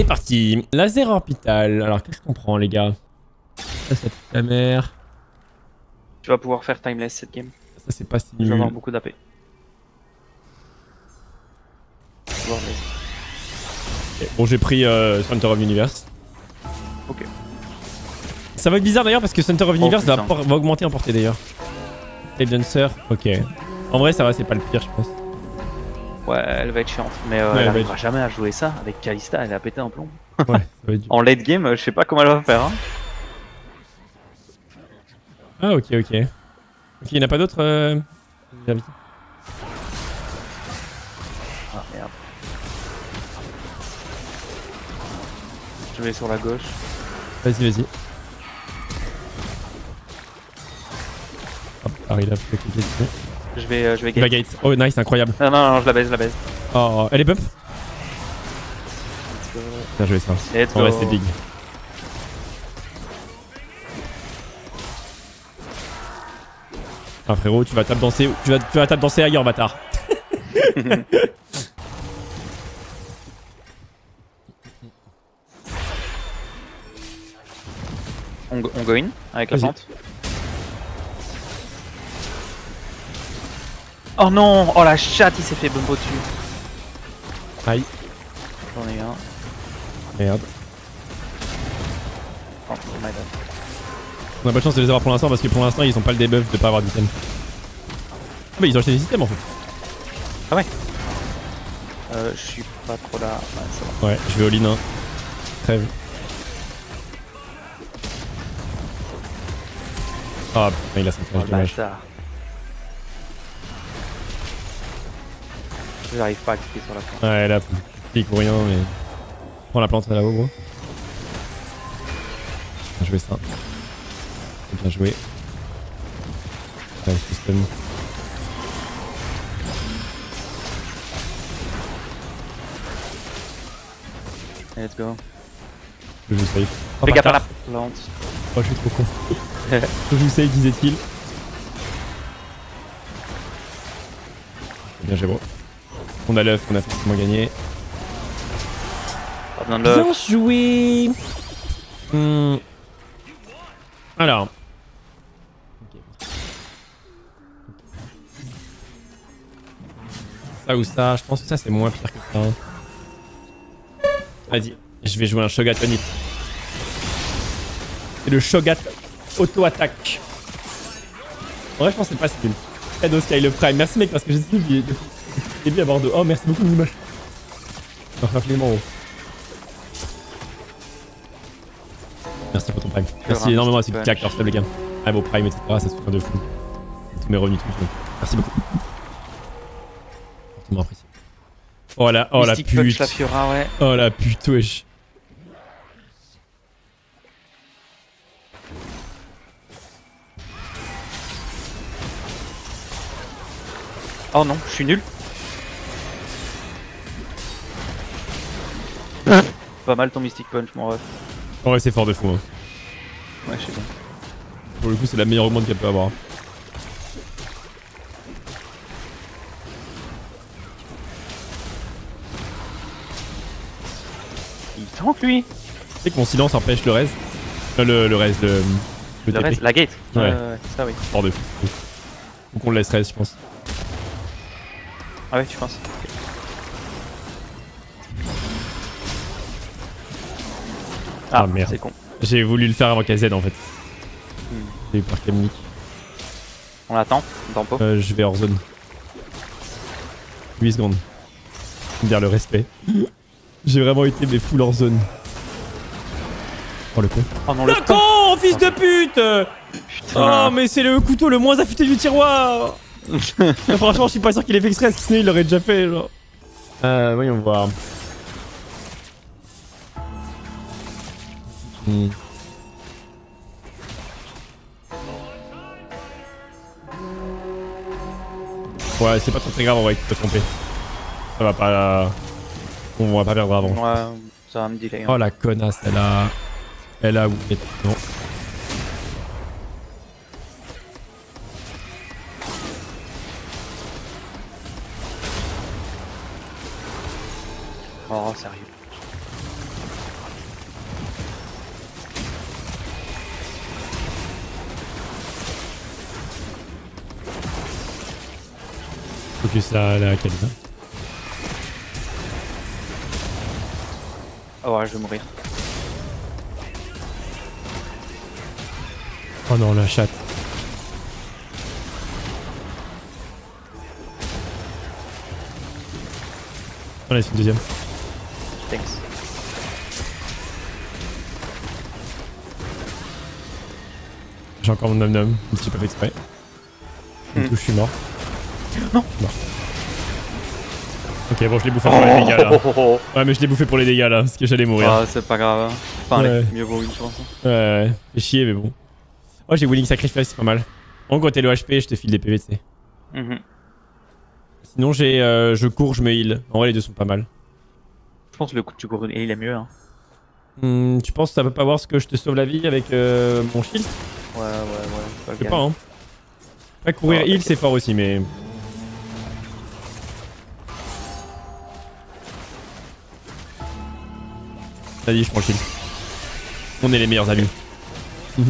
C'est parti. Laser orbital. Alors, qu'est-ce qu'on prend, les gars? Ça, c'est la mer. Tu vas pouvoir faire timeless cette game. Ça, c'est pas si Je vais nul. avoir beaucoup d'AP. Bon, j'ai pris euh, Center of Universe. Ok. Ça va être bizarre d'ailleurs parce que Center of Universe va, va augmenter en portée d'ailleurs. Tape Dancer, ok. En vrai, ça va, c'est pas le pire, je pense. Ouais, elle va être chiante. Mais euh, Ouais, elle elle va arrivera jamais à jouer ça avec Kalista. Elle a pété un plomb. Ouais, ça va être dur. En late game, je sais pas comment elle va faire. Hein. Ah, ok, ok. Ok, il n'y en a pas d'autres euh... Ah merde. Je vais sur la gauche. Vas-y, vas-y. Hop, Harry là, faut dessus. Je vais, euh, je vais Il va gate. Oh, nice, incroyable. Non, non, non, je la baise, je la baise. Oh, elle est bump Bien joué ça. Let's go. c'est big. Ah frérot, tu vas tape danser, tu vas, tu vas tape danser ailleurs, bâtard. On, go- on go in avec la pente. Oh non Oh la chatte, il s'est fait bump au-dessus. Aïe, J'en ai un. merde. Oh, my bad. On a pas de chance de les avoir pour l'instant parce que pour l'instant ils ont pas le debuff de pas avoir d'item. Ah bah ils ont acheté des systèmes en fait. Euh, je suis pas trop là. Ouais, ça va. Ouais, je vais all in 1. Crève. Ah putain, il a 5 Oh, le dommage. J'arrive pas à cliquer sur la plante. Ouais, là, faut cliquer pour rien, mais. Prends la plante là-haut, gros. Bien joué ça. Bien joué. Ouais, système. Let's go. Je joue safe. Oh, Fais gaffe à la bâtard. plante. Oh, je suis trop con. je joue safe, disait-il. Bien joué, bro. On a l'œuf, on a forcément gagné. Pas de. Bien joué Hmm. Alors. Ça ou ça, je pense que ça c'est moins pire que ça. Vas-y, je vais jouer un Shogat Onip. C'est le Shogat auto-attaque. En vrai, je pense que c'est pas si. Shadow Sky le Prime, merci mec parce que j'ai suivi début à Bordeaux. Oh, merci beaucoup, Nima. Enfin, Clément. Merci pour ton prime. Merci énormément à ceux qui claquent leur sub, les gars. Ah, vos prime, etc. Ça soutient de fou. Tous mes revenus, tout le monde. Merci beaucoup. Fortement apprécié. Oh la, oh la pute. la Fiora, ouais. Oh la pute, wesh. Oh non, je suis nul. Pas mal ton Mystic Punch, mon ref. Ouais, c'est fort de fou. Hein. Ouais, je sais bien. Pour le coup, c'est la meilleure augmente qu'elle peut avoir. Il tank lui Tu sais que mon silence empêche le reste. Euh, le, le reste, le, le, reste, la gate. Ouais. ouais, ça oui. Fort de fou. Donc on le laisse reste, je pense. Ah ouais, tu penses Ah, merde. C'est con. J'ai voulu le faire avant KZ en fait. Hmm. J'ai eu peur qu'elle me nique. On l'attend, tempo. Euh, je vais hors zone. 8 secondes. Dire le respect. J'ai vraiment été mais full hors zone. Oh le con. Oh non, le Le con, fils de pute Putain. Oh mais c'est le couteau le moins affûté du tiroir Franchement je suis pas sûr qu'il ait fait exprès, sinon il l'aurait déjà fait genre. Euh, voyons voir. Hmm. Ouais, c'est pas très, très grave en vrai, tu peux te tromper. Ça va pas. On va pas perdre avant. Ouais, ça va me delay. hein. Oh la connasse, elle a. Elle a Non. Focus la, la Kalina. Oh ouais, je vais mourir. Oh non, la chatte. On laisse une deuxième. Thanks. J'ai encore mon nom nom, je suis pas fait exprès. Du Hmm. coup, je suis mort. Non. Mort. Ok, bon, je l'ai bouffé pour les dégâts là. Ouais, mais je l'ai bouffé pour les dégâts là, parce que j'allais mourir. Ah, c'est pas grave. hein. Enfin, Ouais. mieux vaut une chance. Ouais, ouais, fait chier, mais bon. Oh, j'ai Willing Sacrifice, c'est pas mal. En gros, t'es le HP, je te file des PV, tu sais. Mhm. Sinon, j'ai, euh, je cours, je me heal. En vrai, les deux sont pas mal. Je pense que le coup tu cours, il est mieux. Hein. Hmm, tu penses que ça peut pas voir ce que je te sauve la vie avec euh, mon shield? Ouais, ouais, ouais. Pas Je sais pas, hein. Après, courir Oh, heal, c'est fort aussi, mais. Vas-y, je prends le shield. On est les meilleurs amis.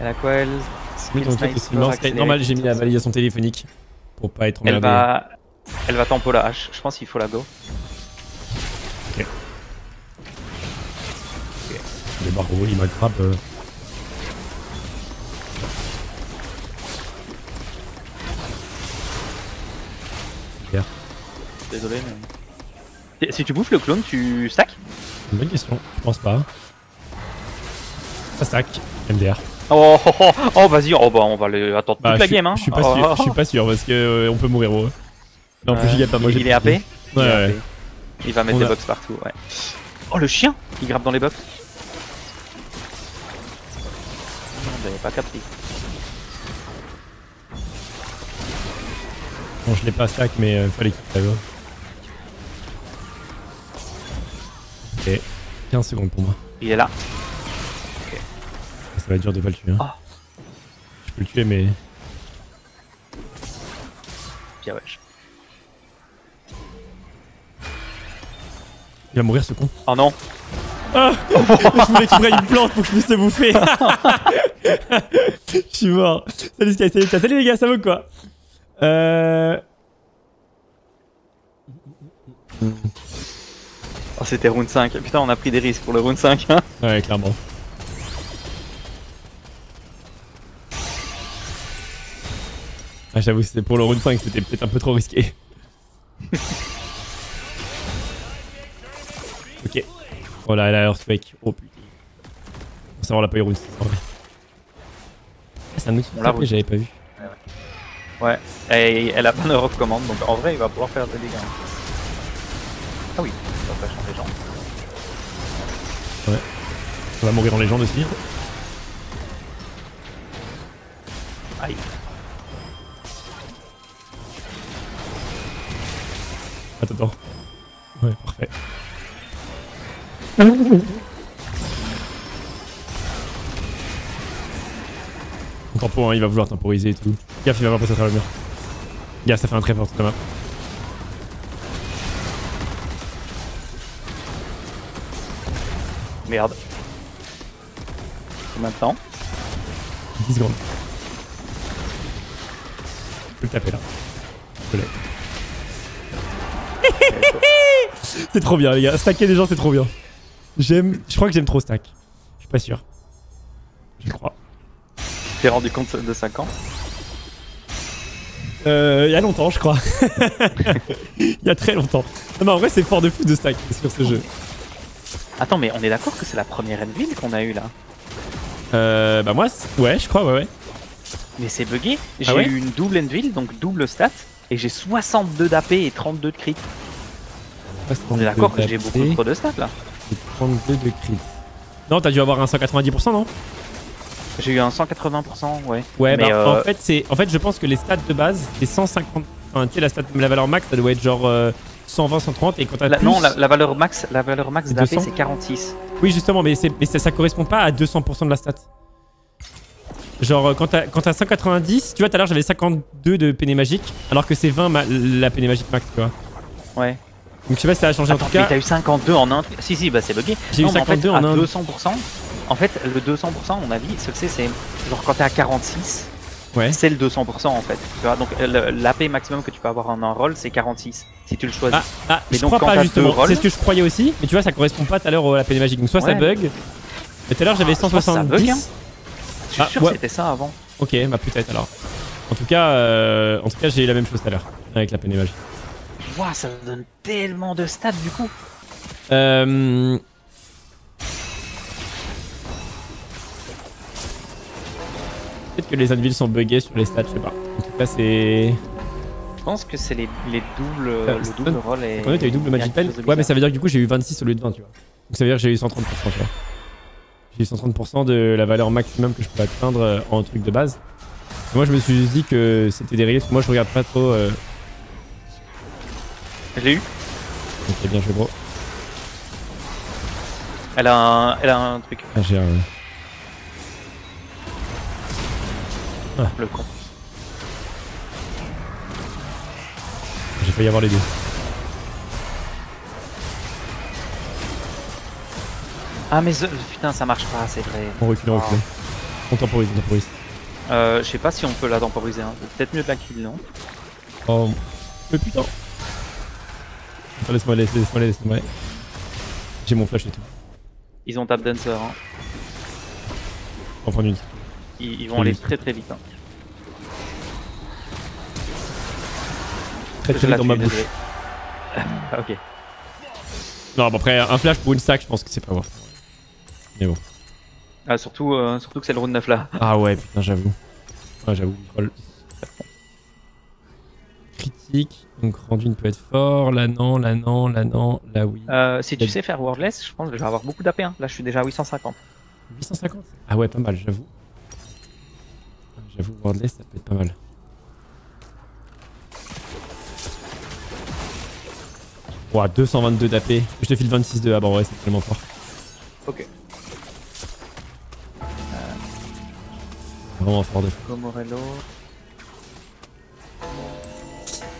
Elle a quoi elle Oui, donc, Sniper, c'est normal, j'ai mis la validation téléphonique pour pas être Elle emmerdé. va, elle va tempo la hache. Je pense qu'il faut la go. Les barreaux, il m'a grab. euh. Désolé, mais. Si tu bouffes le clone, tu stack C'est une bonne question, je pense pas. Ça stack, MDR. Oh, oh, oh, oh, vas-y, oh, bah, on va le attendre Bah, toute la game. Hein. Je suis pas Oh, sûr, oh, je suis pas sûr parce que euh, on peut mourir gros. Non, en plus, Ouais. il y a pas moi j'ai Il est AP Ouais, Il ouais. AP. Il va mettre On des a- box partout, ouais. Oh, le chien Il grappe dans les box. Non, j'avais pas capté. Bon, je l'ai pas stack, mais euh, fallait qu'il l'avait. 15 secondes pour moi. Il est là. Ça va être dur de pas le tuer. Hein. Ah. Je peux le tuer, mais. Bien ouais. Il va mourir ce con. Oh non Ah Je voulais qu'il prenne une plante pour que je puisse te bouffer. Je suis mort. Salut Sky, salut. Salut les gars, ça va ou quoi? Euh. Oh, c'était round 5. Putain, on a pris des risques pour le round 5. Hein. Ouais, clairement. Ah, j'avoue, c'était pour le round 5, c'était peut-être un peu trop risqué. ok. Oh là, elle a Earthquake. Oh putain. Faut savoir, on l'a pas eu round 6 en vrai. Ah, c'est un outil tapé, j'avais pas vu. Ouais. Et elle a pas de recommande, donc en vrai, il va pouvoir faire des dégâts. Ah oui, genre. On va mourir en légende aussi. Aïe. Attends, attends. Ouais, parfait. Tempo, hein, il va vouloir temporiser et tout. Gaffe, il va pas passer à travers le mur. Gaffe, ça fait un très fort map. Merde. Combien de temps 10 secondes. Je peux le taper là. Je l'ai. c'est trop bien les gars. Stacker des gens c'est trop bien. J'aime. Je crois que j'aime trop stack. Je suis pas sûr. Je crois. T'es rendu compte de 5 ans? Euh, il y a longtemps, je crois. Il y a très longtemps. Non, mais en vrai, c'est fort de fou de stack sur ce jeu. Attends, mais on est d'accord que c'est la première Envil qu'on a eu là Euh, bah, moi, ouais, je crois, ouais, ouais. Mais c'est bugué. J'ai Ah ouais eu une double Envil, donc double stat, et j'ai 62 d'AP et 32 de crit. On est d'accord que j'ai beaucoup trop de stats là 32 de crit. Non, t'as dû avoir un 190%, non? J'ai eu un 180%, ouais. Ouais, Mais, bah, euh, en fait, c'est, en fait, je pense que les stats de base, c'est 150. Enfin, tu sais, la, stat, la valeur max, ça doit être genre euh, 120, 130, et quand t'as plus... non, la, la valeur max, la valeur max d'AP 200? c'est 46. Oui, justement, mais, ça, ça correspond pas à 200% de la stat. Genre, euh, quand t'as, quand t'as 190, tu vois, tout à l'heure, j'avais 52 de péné magique, alors que c'est 20 ma- la péné magique max, tu vois. Ouais. Donc, je sais pas si ça a changé Attends, en tout mais cas. t'as eu 52 en un. Si, si, bah c'est bugué. J'ai eu Non, mais 52 en, en fait, un. à 200%, En fait, le 200%, à mon avis, ce que c'est, c'est genre quand t'es à 46, Ouais. c'est le 200% en fait. Tu vois, donc l'AP maximum que tu peux avoir en un roll, c'est 46 si tu le choisis. Ah, ah Mais je donc, crois quand pas justement. C'est ce que je croyais aussi, mais tu vois, ça correspond pas tout à l'heure à la peine magique. Donc soit ça bug. Mais tout à l'heure j'avais Ah, je 170. bug, hein. Je suis Ah, sûr ouais. que c'était ça avant. Ok, bah peut-être alors. En tout cas, euh, en tout cas, j'ai eu la même chose tout à l'heure avec la peine magique. Waouh, ça donne tellement de stats du coup. Euh... Peut-être que les anvils sont buggés sur les stats, je sais pas. En tout cas, c'est. Je pense que c'est les, les doubles, Ah, le double roll et. A eu double Magic Pen. Ouais, mais ça veut dire que du coup, j'ai eu 26 au lieu de 20, tu vois. Donc ça veut dire que j'ai eu 130%, tu vois. J'ai eu 130% de la valeur maximum que je peux atteindre euh, en truc de base. Et moi, je me suis juste dit que c'était des risques. Moi, je regarde pas trop. Euh... Je l'ai eu. Ok, bien joué, gros. Elle a un, elle a un truc. Ah, j'ai un. Le con. J'ai failli avoir les deux. Ah mais putain, ça marche pas, c'est vrai. On recule, on recule. On temporise, on temporise. Euh, je sais pas si on peut la temporiser. Hein. Peut-être mieux de la kill, non Oh. Mais putain. Attends, laisse-moi, laisse- laisse-moi, laisse-moi. J'ai mon flash et tout. Ils ont tap dancer. Hein. On va prendre une. Ils, ils vont aller très très vite. Hein. Très très la dans ma bouche. Ah, ok. Non, bon, après, un flash pour une stack, je pense que c'est pas worth. Mais bon. Ah, surtout, euh, surtout que c'est le round 9 là. Ah ouais, putain, j'avoue. J'avoue. Critique, donc rendu ne peut être fort. Là, non, là, non, là, non, là, oui. Euh, si tu sais faire wordless, je pense que je vais avoir beaucoup d'AP. Hein. Là, je suis déjà à 850. 850 Ah ouais, pas mal, j'avoue. J'avoue, wordless, ça peut être pas mal. Ouah, 222 d'AP. Je te file 26 de. Ah bah ouais, c'est tellement fort. Ok. Vraiment fort de.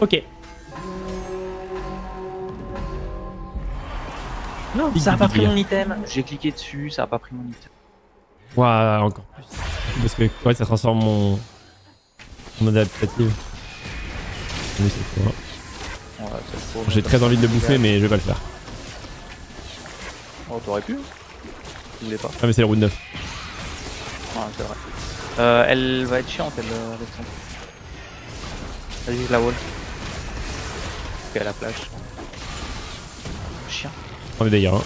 Ok. Non, ça a pas pris mon item. J'ai cliqué dessus, ça a pas pris mon item. Ouah, encore plus. Parce que ouais, ça transforme mon. mon adaptative. Oui, c'est. Ouais, J'ai très envie de le bouffer, mais je vais pas le faire. Oh, t'aurais pu. Tu voulais pas. Ah, mais c'est le round 9. Ouais, c'est vrai. Euh, elle va être chiante, elle, euh, avec son. Vas-y, je la wall. Ok, la flash. Chien. Oh, mais d'ailleurs, hein.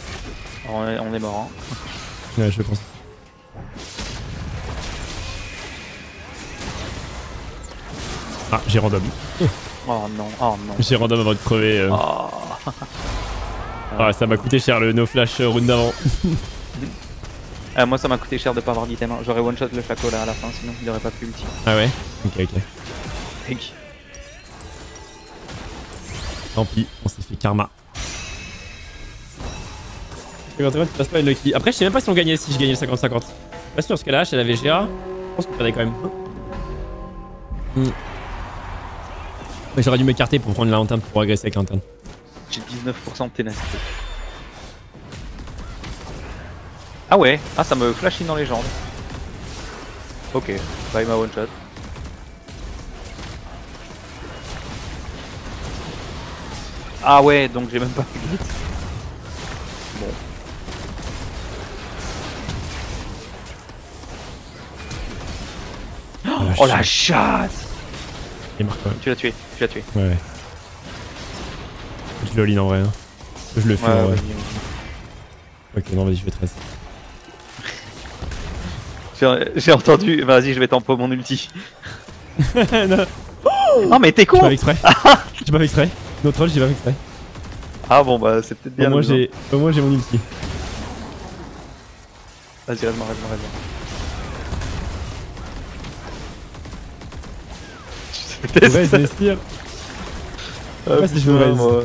On est, on est mort, hein. Ouais, je pense. Ah, j'ai random. Oh non, oh non. J'ai random avant de crever. euh. Oh. Ah, ça m'a coûté cher le no flash euh, round d'avant. Euh, moi, ça m'a coûté cher de pas avoir d'item. hein. J'aurais one shot le chaco là à la fin, sinon il aurait pas pu ulti. Ah ouais? Ok, ok. Tant pis, on s'est fait karma. Quand tu passes pas une lucky. Après, je sais même pas si on gagnait si je gagnais le 50-50. Pas sûr, parce que la hache elle avait GA. Je pense qu'on perdait quand même. J'aurais dû m'écarter pour prendre la lanterne pour agresser avec la lanterne. J'ai 19% de ténacité. Ah ouais, ah ça me flash in dans les jambes. Ok, bye ma one shot. Ah ouais, donc j'ai même pas pu glitch. Bon. Oh la chatte Il marque quand même. Tu l'as tué, tu l'as tué. Ouais. Je en vrai. Hein. Je le fais Ouais, en vrai. Ok, non, vas-y, je fais 13. J'ai- J'ai entendu, vas-y je vais tempo mon ulti. non, Non mais t'es j'ai pas con fait exprès. j'ai pas fait exprès. No troll, j'ai pas fait exprès. Ah bon bah c'est peut-être bien au moins, j'ai mon ulti. Vas-y reste-moi, reste-moi, reste-moi. Je Ouais. Ah, Ouais, c'est putain, Jaurès. moi.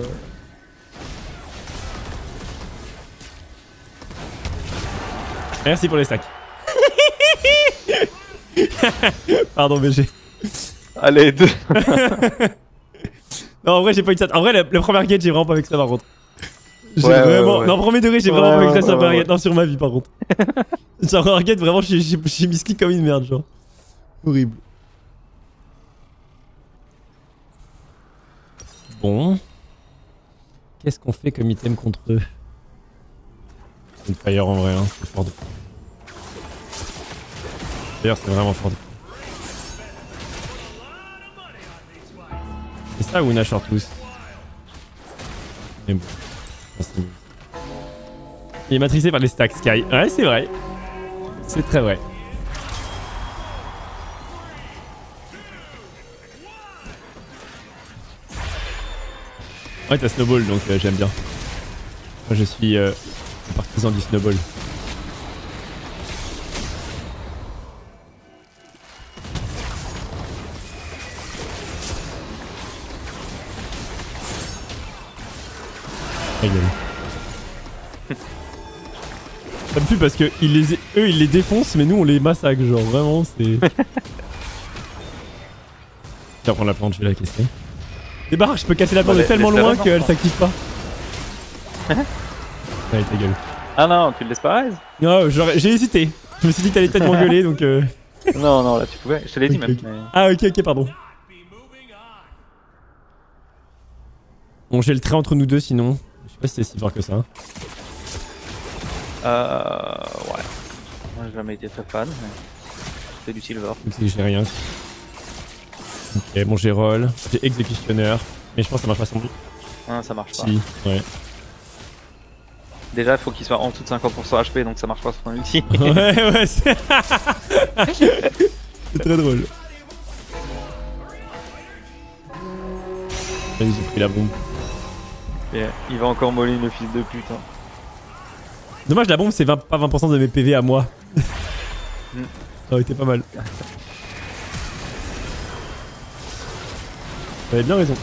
Merci pour les stacks. Pardon, BG. Allez, deux. Non, en vrai, j'ai pas eu de ça. En vrai, la, la première gate, j'ai vraiment pas avec ça par contre. J'ai Ouais, vraiment. ouais. Non, premier degré, j'ai Ouais, vraiment pas eu ouais, sur ouais. Non, sur ma vie, par contre. sur Arget, vraiment, j'ai j'ai- j'ai mis ski comme une merde, genre. Horrible. Bon. Qu'est-ce qu'on fait comme item contre eux Une fire en vrai, hein, c'est fort de. D'ailleurs, c'est vraiment fort de. C'est ça ou Nash tous Mais bon. Il est matrixé par les stacks Sky. Ouais, c'est vrai. C'est très vrai. Ouais, t'as Snowball donc euh, j'aime bien. Moi je suis euh, un partisan du Snowball. Ta gueule. Ça me tue parce que ils les, eux ils les défoncent mais nous on les massacre genre vraiment c'est... Vais prendre la plante, je vais la casser. Barres, je peux casser la Bah, de tellement loin qu'elle s'active pas. Allez ta gueule. Ah non, tu le laisses pas raise Non, j'ai hésité. Je me suis dit que t'allais peut-être m'engueuler donc euh... Non, non, là tu pouvais. Je te l'ai dit même. mais- Ah ok ok pardon. Bon j'ai le trait entre nous deux sinon. Je sais pas si c'est si fort que ça. hein. Euh. Ouais. Moi j'ai jamais été très fan, mais. C'est du silver. Donc j'ai rien. Ok bon j'ai roll, j'ai exécutionnaire. Mais je pense que ça marche pas sans doute. Ah, ça marche pas. Si, ouais. Déjà, il faut qu'il soit en dessous de 50% HP, donc ça marche pas sur ton ulti. ouais ouais c'est... c'est très drôle. Allez j'ai pris la bombe. Et il va encore molly le fils de pute. hein. Dommage la bombe c'est 20 pas 20% de mes PV à moi. Hmm. Ça aurait été pas mal. T'avais bien raison.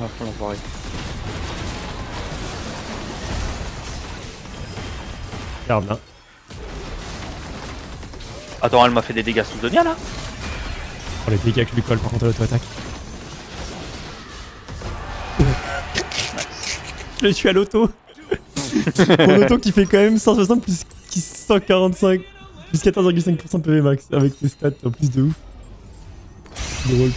Ah, faut. Regarde là. Attends, elle m'a fait des dégâts sous Donia là Oh les dégâts que je lui colle par contre à l'auto-attaque. Je le suis à l'auto. Mon auto qui fait quand même 160 plus 145 plus 14,5% PV max avec des stats en plus de ouf. Drôle.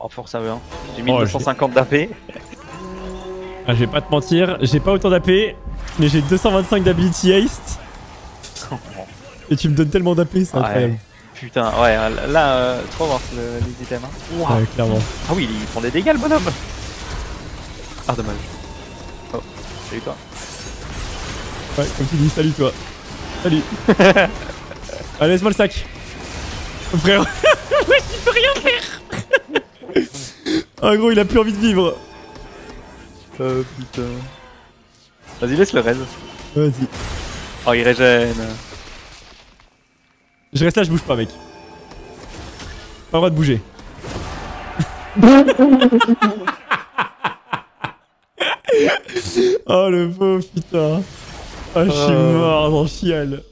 Oh, force à eux, hein. J'ai Oh, 1250 d'AP. Ah, je vais pas te mentir, j'ai pas autant d'AP, mais j'ai 225 d'ability haste. Et tu me donnes tellement d'AP, c'est Ouais. incroyable. Putain, ouais, là, euh, trop voir le- les items. Hein. Ouais, clairement. Ah oui, ils font des dégâts le bonhomme. Ah, dommage. Oh, salut toi. Ouais, comme tu dis, salut toi. Salut. Allez, laisse-moi le sac. Frère. Ouais, il peut rien faire. Ah gros, il a plus envie de vivre. Oh putain. Vas-y, laisse le raise. Vas-y. Oh, il régène. Je reste là, je bouge pas, mec. Pas le droit de bouger. oh le pauvre putain. Ah, je suis Euh. mort, j'en chiale.